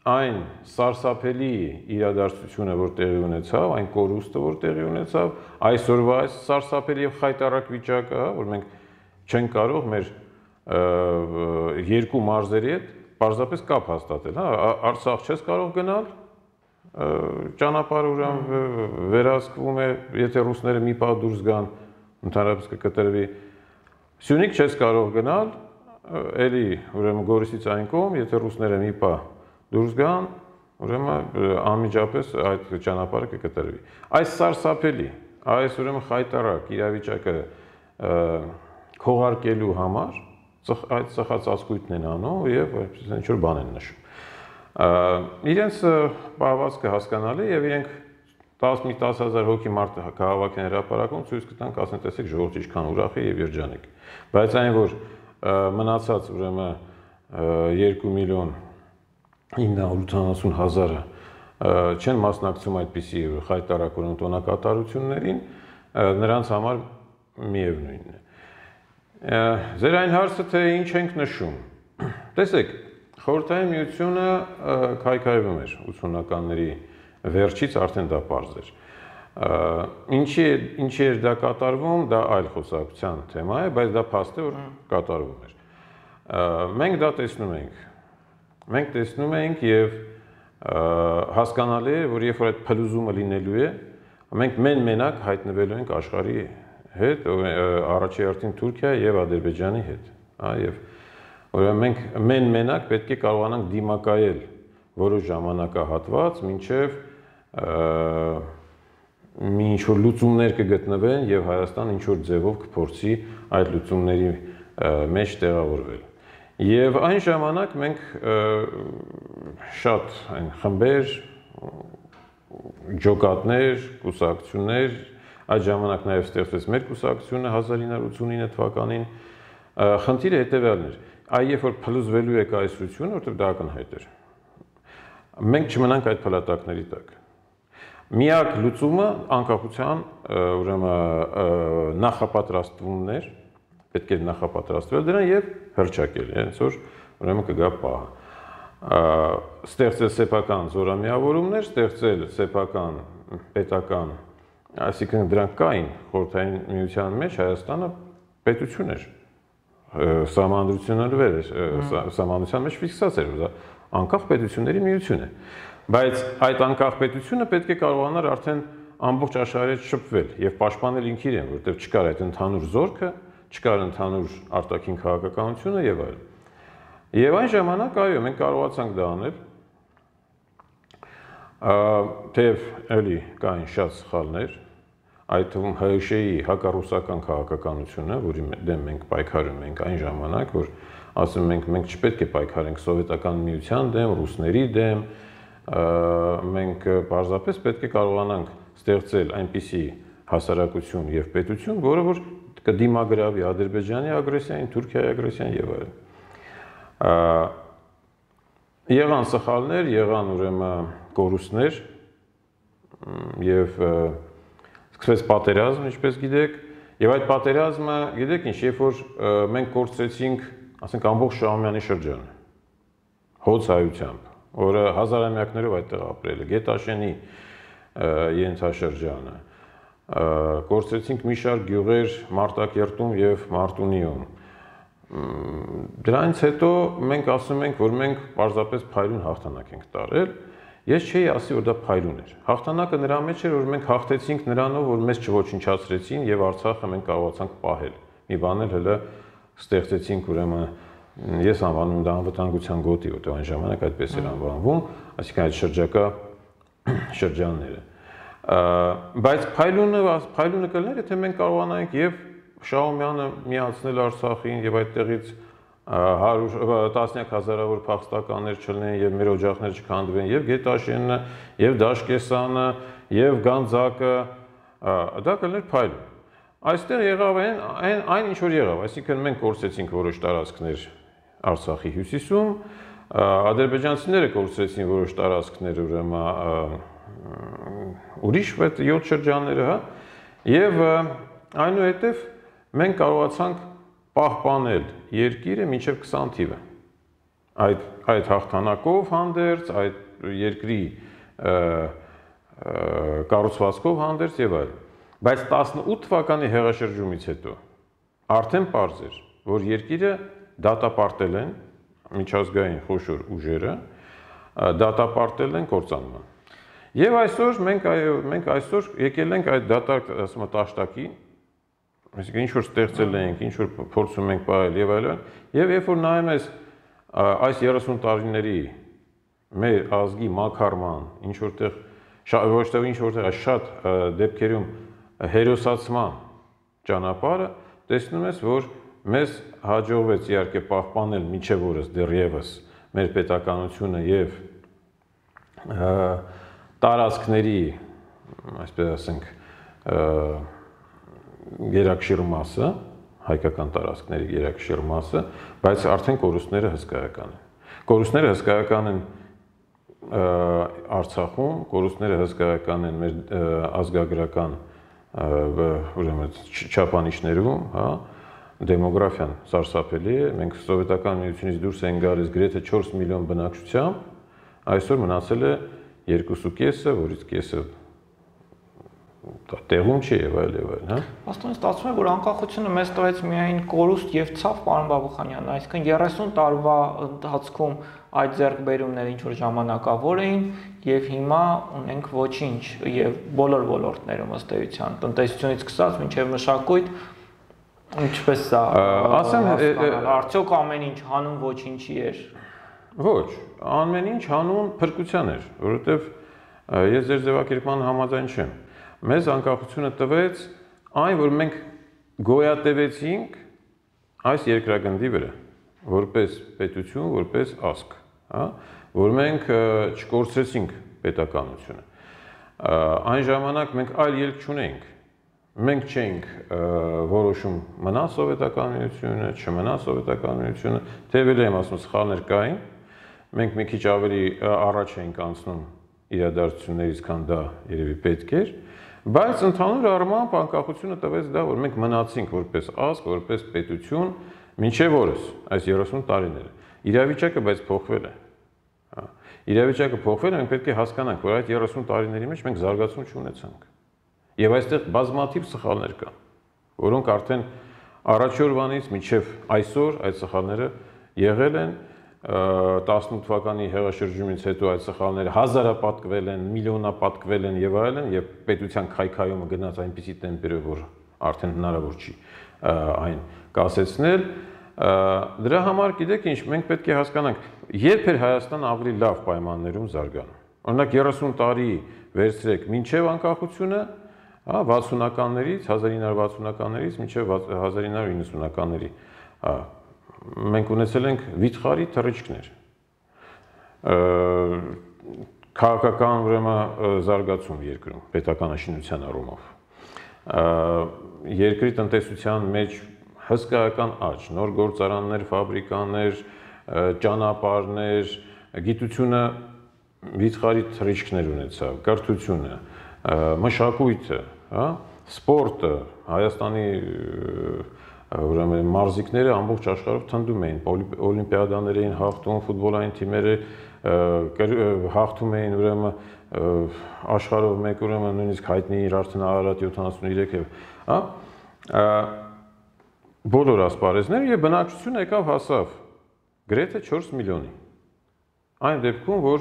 այն սարսափելի իրադարձությունը, որ տեղի ունեցավ, այն կորուստը, որ տեղի ունեցավ, այսօրվա այս սարսափելի եւ խայտարակ վիճակը, հա, որ մենք չենք կարող մեր երկու մարզերի հետ պարզապես կապ հաստատել, հա, Արցախ չես կարող գնալ, ճանապարհը ուրեմն վերահսկվում է, եթե ռուսները մի պահ դուրս գան, ընդհանրապես կկտրվի։ Սյունիք չես կարող գնալ, էլի ուրեմն Գորիսից այն կողմ, եթե ռուսները մի պահ դուրս գան, ուրեմն անմիջապես այդ ճանապարհը կկտրվի։ Այս սարսափելի, այս ուրեմն խայտարակ իրավիճակը քողարկելու համար այդ ծխած ասկույթն են անում եւ այսպես ինչ որ բան են նշում իրենց պահվածքը հասկանալի եւ իրենք 10-մի 10000 հոգի մարդ քաղաքին հրապարակում ցույց կտանք, ասեն, տեսեք ժողովուրդը ինչքան ուրախ է եւ երջանիկ։ Բայց այն որ մնացած ուրեմն 2 միլիոն 980 հազարը չեն մասնակցում այդպիսի խայտարակորոն տոնակատարություններին, նրանց համար միևնույնն է։ Ձեր այն հարցը թե ինչ ենք նշում։ Տեսեք, Խորհրդային միությունը քայքայվում էր 80-ականների վերջից արդեն դա པարզ էր։ Ինչի ինչի էր դա կատարվում, դա այլ խոսակցության թեմա է, բայց դա փաստ է, որ կատարվում էր։ Մենք դա տեսնում ենք։ Մենք տեսնում ենք եւ հասկանալի է, որ երբ որ այդ փլուզումը լինելու է, մենք մեն մենակ հայտնվելու ենք աշխարհի հետ, առաջի հերթին Թուրքիա եւ Ադրբեջանի հետ, հա եւ Ուրեմն մենք մեն մենակ պետք է կարողանանք դիմակայել որոշ ժամանակահատված, մինչև մի ինչ որ լուծումներ կգտնվեն եւ Հայաստան ինչ որ ձևով կփորձի այդ լուծումների մեջ տեղավորվել։ Եվ այն ժամանակ մենք շատ այն խմբեր, ջոկատներ, կուսակցություններ, այդ ժամանակ նաև ստեղծվեց մեր կուսակցությունը 1989 թվականին, խնդիրը հետեւյալն էր. Այ երբ որ փլուզվելու է կայսրությունը, որտեղ դա ակնհայտ էր։ Մենք չմնանք այդ փլատակների տակ։ Միակ լուծումը անկախության ուրեմն նախապատրաստումներ, պետք է նախապատրաստվել դրան եւ հրճակել, հենց որ ուրեմն կգա պահը ստեղծել սեփական զորամիավորումներ, ստեղծել սեփական պետական, այսինքն դրանք կային խորհրդային միության մեջ Հայաստանը պետություն էր սահմանադրությունները վեր սահմանության մեջ ֆիքսած էր դա անկախ պետությունների միություն է բայց այդ անկախ պետությունը պետք է կարողանար արդեն ամբողջ աշխարհից շփվել եւ պաշտպանել ինքն իրեն որովհետեւ չկար այդ ընդհանուր զորքը չկար ընդհանուր արտաքին քաղաքականությունը եւ այլն Եվ այն ժամանակ այո, մենք կարողացանք դա անել։ Թեև էլի կային շատ սխալներ, այդ թվում ՀՀՇ-ի հակառուսական քաղաքականությունը, որի դեմ մենք պայքարում ենք այն ժամանակ, որ ասում ենք մենք չպետք է պայքարենք սովետական միության դեմ, ռուսների դեմ, մենք պարզապես պետք է կարողանանք ստեղծել այնպիսի հասարակություն եւ պետություն, որը որ կդիմագրավի Ադրբեջանի ագրեսիային, Թուրքիայի ագրեսիային եւ այլն եղան սխալներ, եղան ուրեմն կորուստներ եւ սկսվեց պատերազմ, ինչպես գիտեք, եւ այդ պատերազմը, գիտեք ինչ, երբ որ մենք կորցրեցինք, ասենք ամբողջ Շահումյանի շրջանը հոց հայությամբ, որը հազարամյակներով այդտեղ ապրել է, Գետաշենի ենթաշրջանը, կորցրեցինք մի շարք գյուղեր Մարտակերտում եւ Մարտունիում, Դրանից հետո մենք ասում ենք, որ մենք պարզապես փայլուն հաղթանակ ենք տարել։ Ես չէի ասի, որ դա փայլուն էր։ Հաղթանակը նրա մեջ էր, որ մենք հաղթեցինք նրանով, որ մեզ չոչնչացրեցին եւ Արցախը մենք կարողացանք պահել։ Մի բան էլ հələ ստեղծեցինք ուրեմն ես անվանում դա անվտանգության գոտի, որտեղ այն ժամանակ այդպես էր անվանվում, այսինքն այդ շրջակա շրջանները։ Բայց փայլունը փայլունը կլներ, եթե մենք կարողանանք եւ Շահումյանը միացնել Արցախին եւ այդտեղից 100 տասնյակ հազարավոր փախստականներ չլինեն եւ մեր օջախներ չքանդվեն եւ Գետաշենը եւ Դաշկեսանը եւ Գանձակը դա կլներ փայլ։ Այստեղ եղավ այն այն այն ինչ որ եղավ, այսինքն մենք կորցրեցինք որոշ տարածքներ Արցախի հյուսիսում, ադրբեջանցիները կորցրեցին որոշ տարածքներ ուրեմն ուրիշ 7 շրջանները, հա։ Եվ այնուհետև մենք կարողացանք պահպանել երկիրը մինչև 20 թիվը։ Այդ այդ հաղթանակով հանդերձ, այդ երկրի կառուցվածքով հանդերձ եւ այլն։ Բայց 18 թվականի հեղաշրջումից հետո արդեն པարզ էր, որ երկիրը դատապարտել են միջազգային խոշոր ուժերը, դատապարտել են կործանման։ Եվ այսօր մենք այո, մենք այսօր եկել ենք այդ դատակ, ասում եմ, տաշտակի Այսինքն ինչ որ ստեղծել ենք, ինչ որ փորձում ենք ողել եւ այլն, եւ երբ որ նայում ես այս 30 տարիների մեր ազգի մակարման, ինչ որտեղ ոչ թե ինչ որտեղ շատ դեպքերում հերոսացման ճանապարհը, տեսնում ես, որ մեզ հաջողվեց իհարկե պահպանել միջև օրս դեռևս մեր պետականությունը եւ տարածքների, այսպես ասենք, գերակշիռ մասը, հայկական տարածքների գերակշիռ մասը, բայց արդեն կորուստները հսկայական են։ Կորուստները հսկայական են Արցախում, կորուստները հսկայական են մեր ազգագրական ուրեմն չափանիշներում, հա, դեմոգրաֆիան սարսափելի է։ Մենք սովետական միությունից դուրս են գալիս գրեթե 4 միլիոն բնակչությամբ, այսօր մնացել է 2.5-ը, որից կեսը տեղում չի եւ այլ եւ այլ, հա։ Աստորեն ստացվում է, որ անկախությունը մեզ տվեց միայն կորուստ եւ ցավ պարոն Բաբուխանյան, այսինքն 30 տարվա ընթացքում այդ ձեռքբերումները ինչ որ ժամանակավոր էին եւ հիմա ունենք ոչինչ եւ բոլոր ոլորտներում ըստ էության, տնտեսությունից սկսած մինչեւ մշակույթ ինչպես սա ասեմ արդյոք ամեն ինչ հանուն ոչինչի էր ոչ ամեն ինչ հանուն փրկության էր որովհետեւ ես ձեր ձևակերպման համաձայն չեմ մեզ անկախությունը տվեց այն, որ մենք գոյատևեցինք այս երկրագնդի վրա, որպես պետություն, որպես ազգ, հա, որ մենք չկորցրեցինք պետականությունը։ Այն ժամանակ մենք այլ ելք չունեինք։ Մենք չէինք որոշում մնա սովետական միությունը, չմնա սովետական միությունը, թեև եմ ասում սխալներ կային, մենք մի քիչ ավելի առաջ էինք անցնում իրադարձություններից, քան դա երևի պետք էր, Բայց ընդհանուր առմամբ անկախությունը տվեց դա, որ մենք մնացինք որպես ազգ, որպես պետություն, մինչև օրս, այս 30 տարիները։ Իրավիճակը բայց փոխվել է։ Հա։ Իրավիճակը փոխվել է, մենք պետք է հասկանանք, որ այդ 30 տարիների մեջ մենք զարգացում չունեցանք։ Եւ այստեղ բազմաթիվ սխալներ կան, որոնք արդեն առաջորվանից մինչև այսօր այդ սխալները եղել են 18 թվականի հեղաշրջումից հետո այդ սխալները հազարապատկվել են, միլիոնապատկվել են եւ այլն եւ պետության քայքայումը գնաց այնպիսի տեմպերով, որ արդեն հնարավոր չի այն կասեցնել։ Դրա համար գիտեք ինչ, մենք պետք է հասկանանք, երբ էր Հայաստանը ավելի լավ պայմաններում զարգանում։ Օրինակ 30 տարի վերցրեք մինչև անկախությունը, հա 60-ականներից, 1960-ականներից մինչև 1990-ականների, հա մենք ունեցել ենք վիթխարի թռիչքներ քաղաքական ուրեմն զարգացում երկրում պետականաշինության առումով երկրի տնտեսության մեջ հսկայական աճ նոր գործարաններ ֆաբրիկաներ ճանապարհներ գիտությունը վիթխարի թռիչքներ ունեցավ կրթությունը մշակույթը հա սպորտը հայաստանի ուրեմն մարզիկները ամբողջ աշխարհով թնդում էին, օլիմպիադաներ էին հաղթում, ֆուտբոլային թիմերը հաղթում էին ուրեմն աշխարհով մեկ ուրեմն նույնիսկ հայտնի իր արդեն Արարատ 73 եւ հա բոլոր ասպարեզները եւ բնակչությունը եկավ հասավ գրեթե 4 միլիոնի։ Այն դեպքում, որ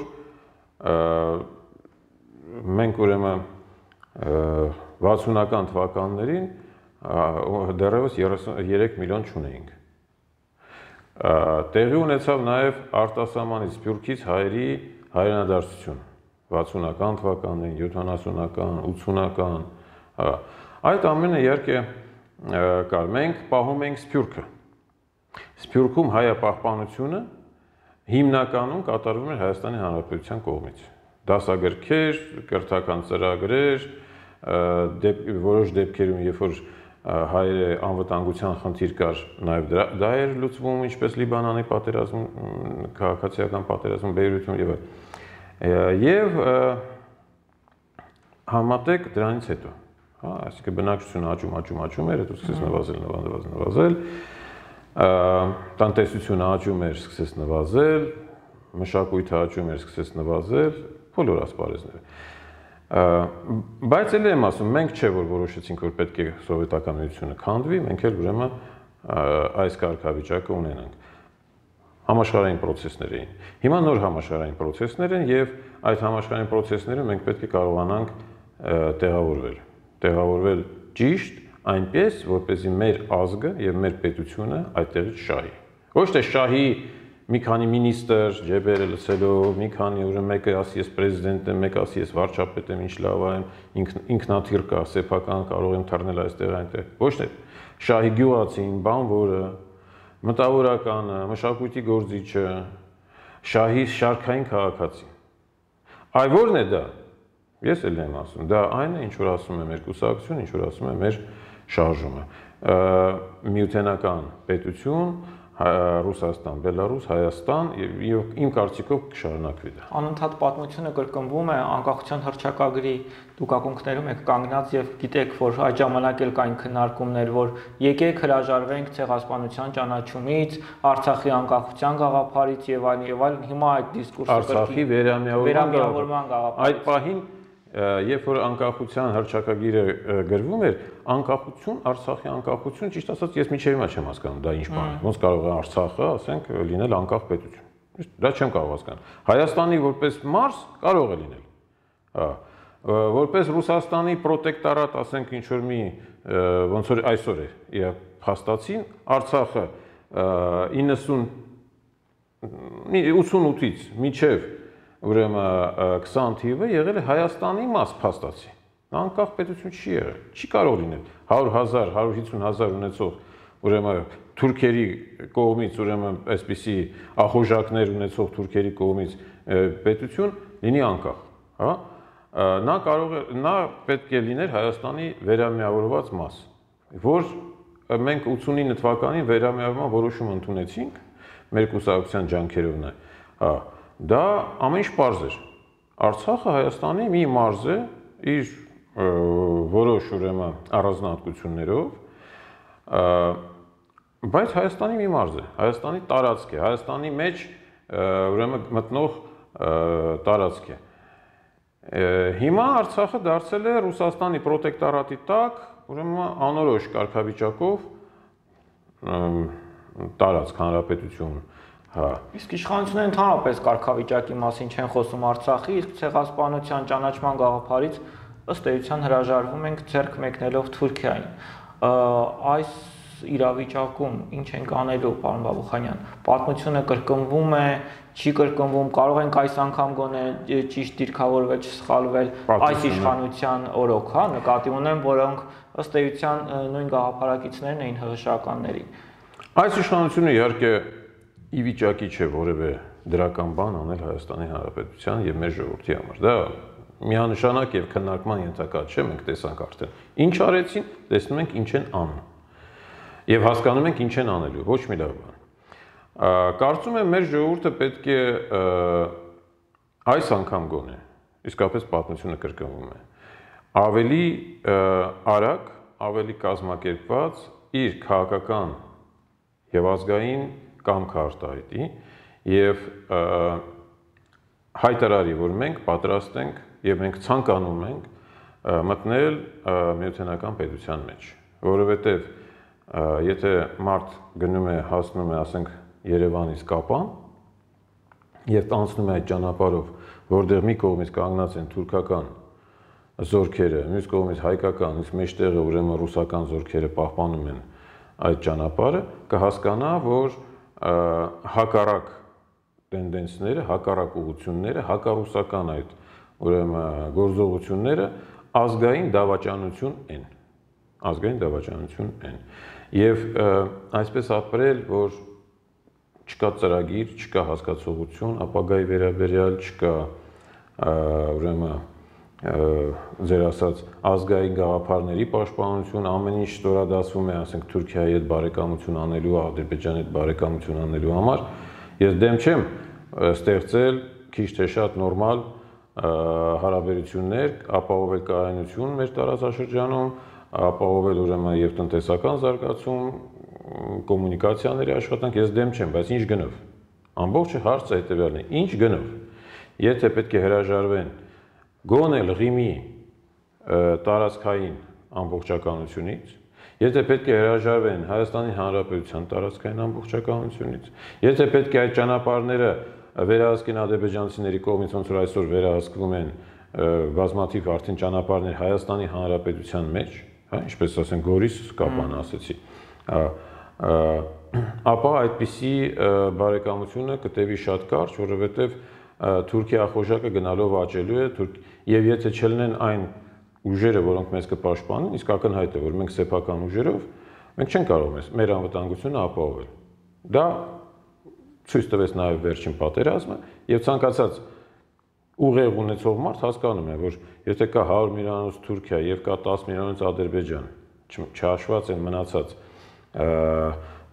մենք ուրեմն 60-ական թվականներին դեռևս 33 միլիոն չունեինք։ Տեղի ունեցավ նաև արտասահմանից Սփյուռքից հայերի հայրենադարձություն 60-ական թվականներին, 70-ական, 80-ական, հա։ Այդ ամենը իհարկե կար։ Մենք պահում ենք Սփյուռքը։ Սփյուռքում հայապահպանությունը հիմնականում կատարվում էր Հայաստանի Հանրապետության կողմից։ Դասագրքեր, կրթական ծրագրեր, դեպ որոշ դեպքերում երբ որ հայերը անվտանգության խնդիր կար նաև դրա դա էր լուծվում ինչպես Լիբանանի պատերազմում քաղաքացիական պատերազմում Բեյրութում եւ եւ համատեք դրանից հետո հա այսինքն բնակչությունը աճում աճում աճում էր հետո սկսեց նվազել նվազել նվազել տնտեսությունը աճում էր սկսեց նվազել մշակույթը աճում էր սկսեց նվազել բոլոր ասպարեզները Բայց ելի եմ ասում, մենք չէ որ որոշեցինք, որ պետք է սովետական միությունը քանդվի, մենք էլ ուրեմն այս կարգավիճակը ունենանք համաշխարհային process-ներ էին։ Հիմա նոր համաշխարհային process-ներ են եւ այդ համաշխարհային process-ները մենք պետք է կարողանանք տեղավորվել։ Տեղավորվել ճիշտ այնպես, որպեսզի մեր ազգը եւ մեր պետությունը այդտեղից շահի։ Ոչ թե շահի մի քանի մինիստր ջեբերը լսելով, մի քանի ուրեմն մեկը ասի ես պրեզիդենտ եմ, մեկը ասի ես վարչապետ եմ, ինչ լավ եմ, ինքնաթիռ կա, սեփական կարող եմ թռնել այստեղ այնտեղ։ Ոչ թե շահի գյուղացին, բանվորը, մտավորականը, մշակույթի գործիչը, շահի շարքային քաղաքացին։ Այ ո՞րն է դա։ Ես էլ եմ ասում, դա այն է, ինչ որ ասում է մեր կուսակցությունը, ինչ որ ասում է մեր շարժումը։ Միութենական պետություն, Ռուսաստան, Բելարուս, Հայաստան եւ իմ կարծիքով կշարունակվի դա։ Անընդհատ պատմությունը կրկնվում է անկախության հռչակագրի դուկակունքներում եք կանգնած եւ գիտեք, որ այդ ժամանակ էլ կային քննարկումներ, որ եկեք հրաժարվենք ցեղասպանության ճանաչումից, Արցախի անկախության գաղափարից եւ այլն եւ այլն։ Հիմա այդ դիսկուրսը Արցախի վերամիավորման գաղափարից այդ պահին երբ որ անկախության հրճակագիրը գրվում էր, անկախություն, Արցախի անկախություն, ճիշտ ասած, ես միջև հիմա չեմ հասկանում դա ինչ բան է։ Ոնց կարող է Արցախը, ասենք, լինել անկախ պետություն։ Դա չեմ կարող հասկանալ։ Հայաստանի որպես մարզ կարող է լինել։ Հա որպես Ռուսաստանի պրոտեկտորատ, ասենք ինչ որ մի ոնց որ այսօր է իր փաստացին Արցախը 90 88-ից միջև ուրեմն 20 թիվը եղել է Հայաստանի մաս փաստացի։ անկախ պետություն չի եղել։ Չի կարող լինել 100.000, 150.000 ունեցող ուրեմն թուրքերի կողմից ուրեմն այսպիսի ախոժակներ ունեցող թուրքերի կողմից պետություն լինի անկախ, հա? Նա կարող է նա պետք է լիներ Հայաստանի վերամիավորված մաս, որ մենք 89 թվականին վերամիավորման որոշում ընդունեցինք մեր կուսակցության ջանքերով նա, հա Դա ամեն ինչ པարզ էր։ Արցախը Հայաստանի մի մարզ է իր որոշ ուրեմն առանձնահատկություններով, բայց Հայաստանի մի մարզ է, Հայաստանի տարածք է, Հայաստանի մեջ ուրեմն մտնող տարածք է։ Հիմա Արցախը դարձել է Ռուսաստանի պրոտեկտորատի տակ, ուրեմն անորոշ կարգավիճակով տարածք հանրապետություն Հա։ Իսկ իշխանությունները ընդհանրապես կարգավիճակի մասին չեն խոսում Արցախի, իսկ ցեղասպանության ճանաչման գաղափարից ըստ էության հրաժարվում ենք ձեռք մեկնելով Թուրքիային։ Այս իրավիճակում ինչ ենք անելու, պարոն Բաբուխանյան։ Պատմությունը կրկնվում է, չի կրկնվում, կարող ենք այս անգամ գոնե ճիշտ դիրքավորվել, չսխալվել այս իշխանության օրոք, հա, նկատի ունեմ, որոնք ըստ էության նույն գաղափարակիցներն էին ՀՀՇ-ականների։ Այս իշխանությունը իհարկե ի վիճակի չէ որևէ դրական բան անել Հայաստանի Հանրապետության եւ մեր ժողովրդի համար։ Դա միանշանակ եւ քննարկման ենթակա չէ, մենք տեսանք արդեն։ Ինչ արեցին, տեսնում ենք ինչ են անում եւ հասկանում ենք ինչ են անելու, ոչ մի լավ բան։ Կարծում եմ մեր ժողովուրդը պետք է այս անգամ գոնե իսկապես պատմությունը կրկնվում է ավելի արագ, ավելի կազմակերպված իր քաղաքական եւ ազգային կամքը արտահայտի եւ հայտարարի, որ մենք պատրաստ ենք եւ մենք ցանկանում ենք մտնել միութենական պետության մեջ, որովհետեւ եթե մարդ գնում է, հասնում է, ասենք, Երևանից Կապան եւ անցնում է այդ ճանապարհով, որտեղ մի կողմից կանգնած են թուրքական զորքերը, մյուս կողմից հայկական, իսկ մեջտեղը ուրեմն ռուսական զորքերը պահպանում են այդ ճանապարհը, կհասկանա, որ հակառակ տենդենսները, հակառակ ուղությունները, հակառուսական այդ ուրեմն գործողությունները ազգային դավաճանություն են ազգային դավաճանություն են եւ այսպես ապրել, որ չկա ծրագիր, չկա հասկացողություն, ապագայի վերաբերյալ չկա ուրեմն ձեր ասած ազգային գաղափարների պաշտպանություն, ամեն ինչ ստորադասվում է, ասենք Թուրքիայի հետ բարեկամություն անելու, Ադրբեջանի հետ բարեկամություն անելու համար։ Ես դեմ չեմ ստեղծել քիչ թե շատ նորմալ հարաբերություններ, ապահովել կայունություն մեր տարածաշրջանում, ապահովել ուրեմն եւ տնտեսական զարգացում, կոմունիկացիաների աշխատանք, ես դեմ չեմ, բայց ինչ գնով։ Ամբողջը հարցը հետեւյալն է, ինչ գնով։ Եթե պետք է հրաժարվեն գոնե լղիմի տարածքային ամբողջականությունից, եթե պետք է հրաժարվեն Հայաստանի Հանրապետության տարածքային ամբողջականությունից, եթե պետք է այդ ճանապարհները վերահսկեն ադրբեջանցիների կողմից, ոնց որ այսօր վերահսկվում են բազմաթիվ արդեն ճանապարհներ Հայաստանի Հանրապետության մեջ, հա, ինչպես ասենք Գորիս Կապան ասեցի, ապա այդպիսի բարեկամությունը կտևի շատ կարճ, որովհետև Թուրքիա խոժակը գնալով աճելու է եւ եթե չլինեն այն ուժերը, որոնք մեզ կպաշտպանեն, իսկ ակնհայտ է, որ մենք սեփական ուժերով մենք չենք կարող մեր անվտանգությունը ապահովել։ Դա ցույց տվեց նաև վերջին պատերազմը եւ ցանկացած ուղեղ ունեցող մարդ հասկանում է, որ եթե կա 100 միլիոնից Թուրքիա եւ կա 10 միլիոնից Ադրբեջան, չհաշված են մնացած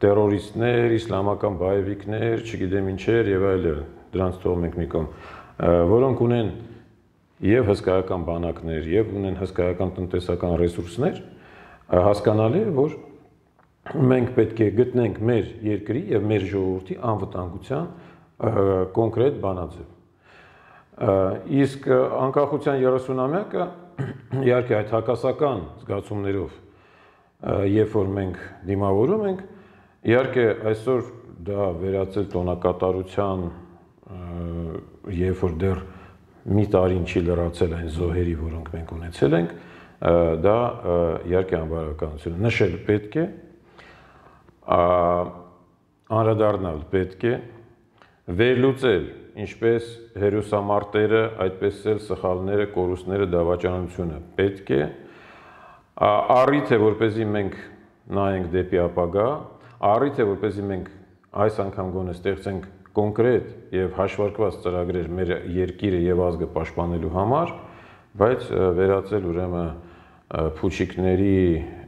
terroristներ, իսլամական բայևիկներ, չգիտեմ ինչեր եւ այլն, դրանց թողում ենք մի կողմ, որոնք ունեն եւ հսկայական բանակներ, եւ ունեն հսկայական տնտեսական ռեսուրսներ, հասկանալի է, որ մենք պետք է գտնենք մեր երկրի եւ մեր ժողովրդի անվտանգության կոնկրետ բանաձև Իսկ անկախության 30-ամյակը իհարկե այդ հակասական զգացումներով երբ որ մենք դիմավորում ենք, իհարկե այսօր դա վերածել տոնակատարության երբ որ դեռ մի տարին չի լրացել այն զոհերի, որոնք մենք ունեցել ենք, դա իհարկե անբարոյականություն նշել պետք է, անդրադառնալ պետք է, վերլուծել ինչպես հերոսամարտերը, այդպես էլ սխալները, կորուստները, դավաճանությունը պետք է առիթ է, որպեսզի մենք նայենք դեպի ապագա, առիթ է, որպեսզի մենք այս անգամ գոնե ստեղծենք կոնկրետ եւ հաշվարկված ծրագրեր մեր երկիրը եւ ազգը պաշտպանելու համար, բայց վերածել ուրեմն փուչիկների,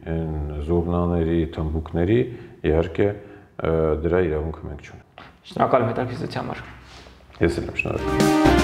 այն զուգնաների, թմբուկների իհարկե դրա իրավունքը մենք չունենք։ Շնորհակալ եմ հետաքրքրության համար։ Ես էլ եմ շնորհակալ։